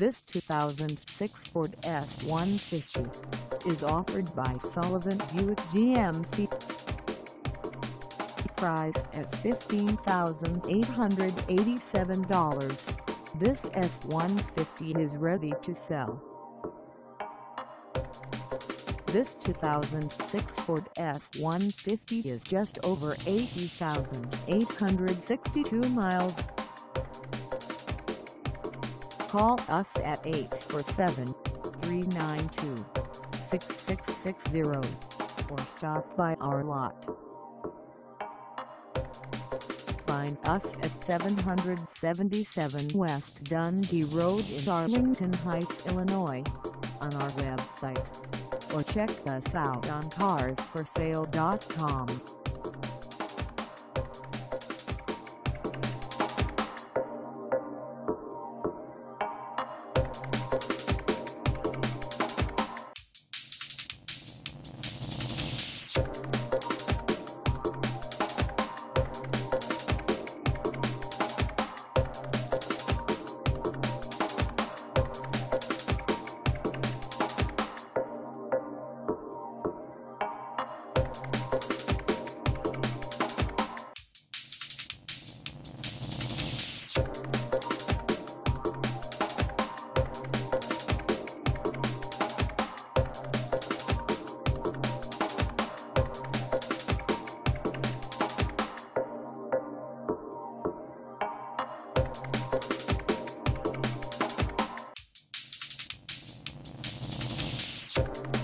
This 2006 Ford F-150 is offered by Sullivan Buick GMC. Price at $15,887. This F-150 is ready to sell. This 2006 Ford F-150 is just over 80,862 miles. Call us at 847-392-6660 or stop by our lot. Find us at 777 West Dundee Road in Arlington Heights, Illinois on our website or check us out on carsforsale.com. Thank